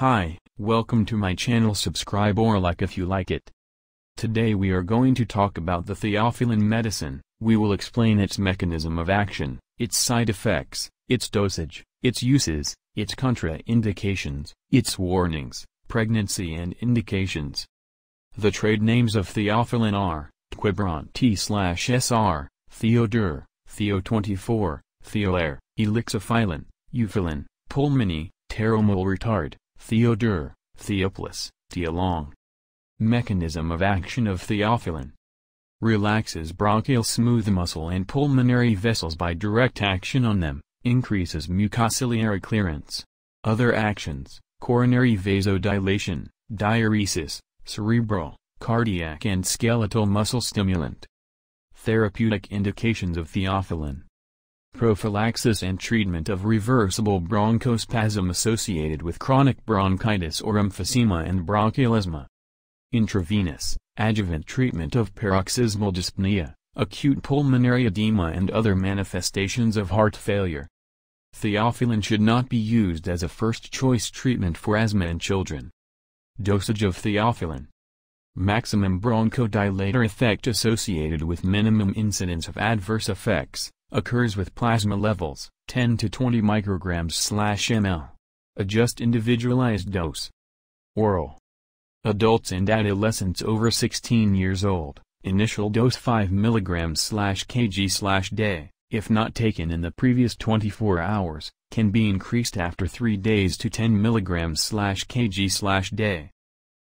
Hi, welcome to my channel subscribe or like if you like it. Today we are going to talk about the theophylline medicine, we will explain its mechanism of action, its side effects, its dosage, its uses, its contraindications, its warnings, pregnancy and indications. The trade names of theophylline are, Quibron T/SR, Theo-Dur, Theo24, Theolair, Elixiphylline, Euphyllin, Pulmene, Teromol retard, Theo-Dur, Theoplus, Theolong. Mechanism of action of theophylline. Relaxes bronchial smooth muscle and pulmonary vessels by direct action on them, increases mucociliary clearance. Other actions, coronary vasodilation, diuresis, cerebral, cardiac and skeletal muscle stimulant. Therapeutic indications of theophylline prophylaxis and treatment of reversible bronchospasm associated with chronic bronchitis or emphysema and bronchial asthma. Intravenous, adjuvant treatment of paroxysmal dyspnea, acute pulmonary edema and other manifestations of heart failure. Theophylline should not be used as a first-choice treatment for asthma in children. Dosage of theophylline Maximum bronchodilator effect associated with minimum incidence of adverse effects occurs with plasma levels 10 to 20 micrograms ml. Adjust individualized dose. Oral. Adults and adolescents over 16 years old, initial dose 5 mg kg day, if not taken in the previous 24 hours, can be increased after 3 days to 10 mg kg day.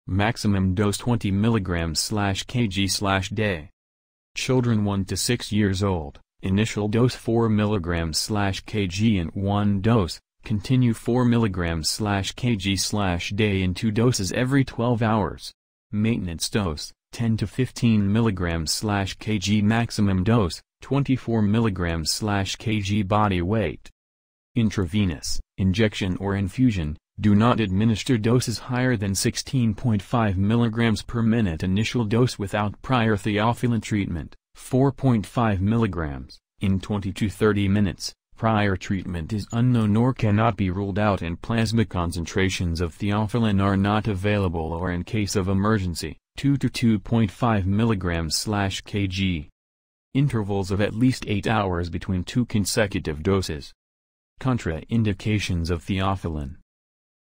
Maximum dose 20 mg kg day. Children 1 to 6 years old, Initial dose 4 mg kg in one dose, continue 4 mg kg day in two doses every 12 hours. Maintenance dose, 10 to 15 mg kg maximum dose, 24 mg kg body weight. Intravenous, injection or infusion, do not administer doses higher than 16.5 mg per minute initial dose without prior theophylline treatment. 4.5 mg, in 20 to 30 minutes. Prior treatment is unknown or cannot be ruled out and plasma concentrations of theophylline are not available or in case of emergency, 2 to 2.5 mg kg. Intervals of at least 8 hours between two consecutive doses. Contraindications of theophylline.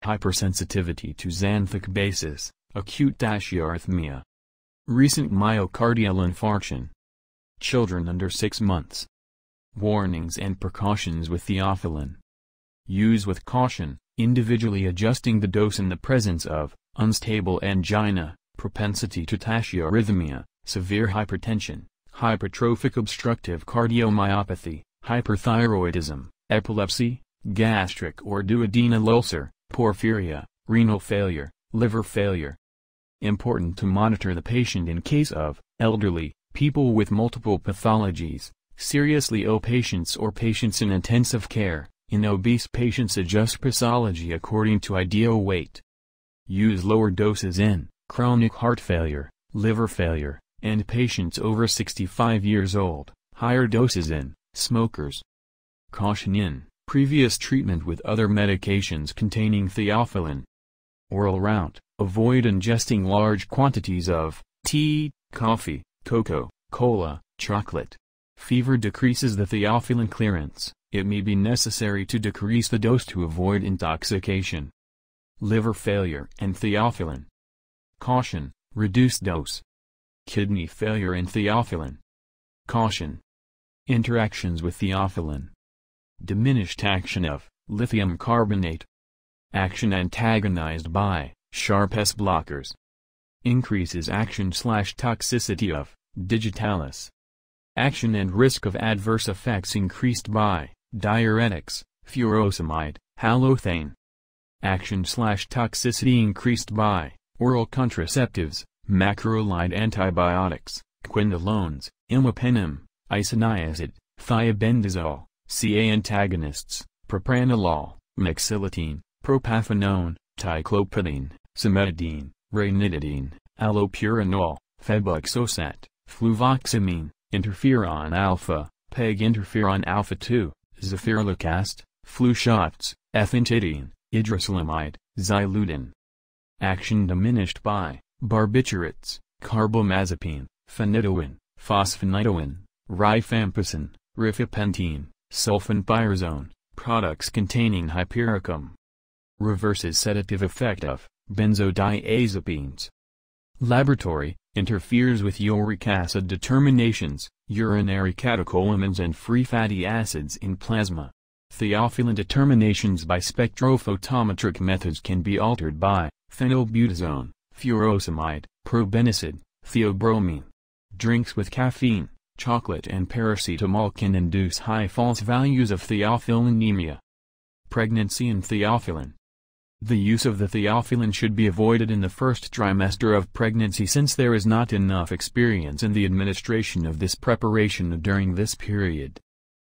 Hypersensitivity to xanthic basis, acute tachyarrhythmia. Recent myocardial infarction, Children under 6 months. Warnings and precautions with theophylline. Use with caution, individually adjusting the dose in the presence of unstable angina, propensity to tachyarrhythmia, severe hypertension, hypertrophic obstructive cardiomyopathy, hyperthyroidism, epilepsy, gastric or duodenal ulcer, porphyria, renal failure, liver failure. Important to monitor the patient in case of elderly, people with multiple pathologies, seriously ill patients or patients in intensive care, in obese patients adjust posology according to ideal weight. Use lower doses in chronic heart failure, liver failure, and patients over 65 years old, higher doses in smokers. Caution in previous treatment with other medications containing theophylline. Oral route, avoid ingesting large quantities of tea, coffee, cocoa, cola, chocolate. Fever decreases the theophylline clearance, it may be necessary to decrease the dose to avoid intoxication. Liver failure and theophylline. Caution, reduce dose. Kidney failure and theophylline. Caution. Interactions with theophylline. Diminished action of lithium carbonate. Action antagonized by sharp S blockers. Increases action slash toxicity of digitalis. Action and risk of adverse effects increased by diuretics, furosemide, halothane. Action slash toxicity increased by oral contraceptives, macrolide antibiotics, quinolones, imipenem, isoniazid, thiabendazole, CA antagonists, propranolol, mexiletine, propafenone, ticlopidine, cimetidine, ranitidine, allopurinol, febuxostat, fluvoxamine, interferon alpha, PEG interferon alpha 2, zafirlukast, flu shots, ethintidine, idrocilamide, xyludin. Action diminished by barbiturates, carbamazepine, phenytoin, fosphenytoin, rifampicin, rifapentine, sulfinpyrazone, products containing hypericum. Reverses sedative effect of benzodiazepines. Laboratory, interferes with uric acid determinations, urinary catecholamines and free fatty acids in plasma. Theophylline determinations by spectrophotometric methods can be altered by phenylbutazone, furosemide, probenecid, theobromine. Drinks with caffeine, chocolate and paracetamol can induce high false values of theophyllinemia. Pregnancy and theophylline. The use of the theophylline should be avoided in the first trimester of pregnancy since there is not enough experience in the administration of this preparation during this period.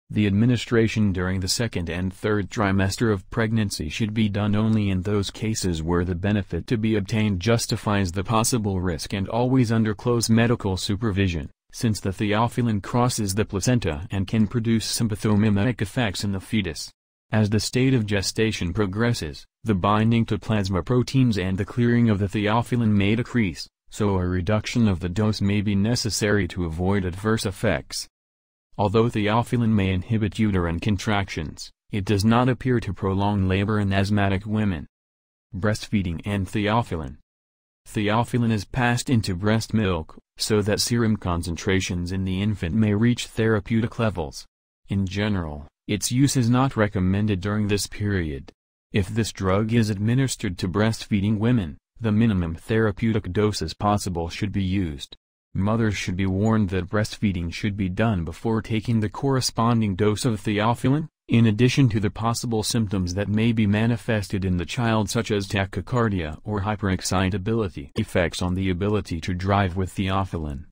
The administration during the second and third trimester of pregnancy should be done only in those cases where the benefit to be obtained justifies the possible risk and always under close medical supervision, since the theophylline crosses the placenta and can produce sympathomimetic effects in the fetus. As the state of gestation progresses, the binding to plasma proteins and the clearing of the theophylline may decrease, so a reduction of the dose may be necessary to avoid adverse effects. Although theophylline may inhibit uterine contractions, it does not appear to prolong labor in asthmatic women. Breastfeeding and theophylline Theophylline is passed into breast milk, so that serum concentrations in the infant may reach therapeutic levels. In general, its use is not recommended during this period. If this drug is administered to breastfeeding women, the minimum therapeutic doses possible should be used. Mothers should be warned that breastfeeding should be done before taking the corresponding dose of theophylline, in addition to the possible symptoms that may be manifested in the child such as tachycardia or hyperexcitability effects on the ability to drive with theophylline.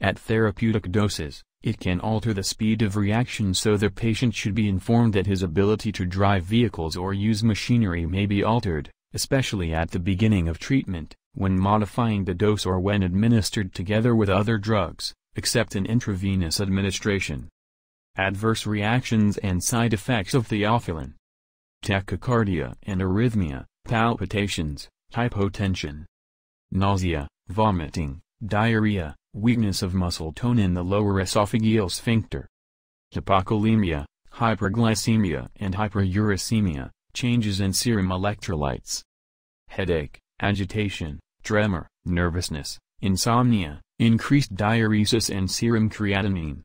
At therapeutic doses, it can alter the speed of reaction so the patient should be informed that his ability to drive vehicles or use machinery may be altered, especially at the beginning of treatment when modifying the dose or when administered together with other drugs, except in intravenous administration. Adverse reactions and side effects of theophylline. Tachycardia and arrhythmia, palpitations, hypotension. Nausea, vomiting, diarrhea, weakness of muscle tone in the lower esophageal sphincter. Hypokalemia, hyperglycemia and hyperuricemia, changes in serum electrolytes. Headache, agitation, tremor, nervousness, insomnia, increased diuresis and serum creatinine.